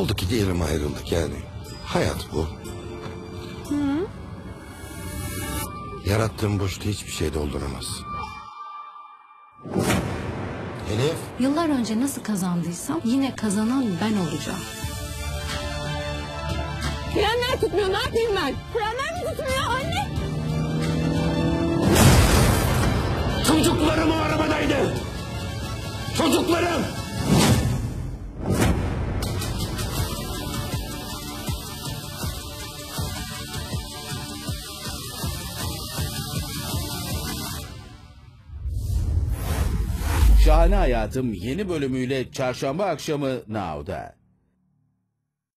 Oldu ki diyelim ayrıldık yani. Hayat bu. Yarattığın boşluğu hiçbir şey dolduramaz. Elif. Yıllar önce nasıl kazandıysam yine kazanan ben olacağım. Frenler tutmuyor ne yapayım ben? Frenler mi tutmuyor anne? Çocuklarım o arabadaydı. Çocuklarım. Şahane Hayatım yeni bölümüyle çarşamba akşamı Now'da.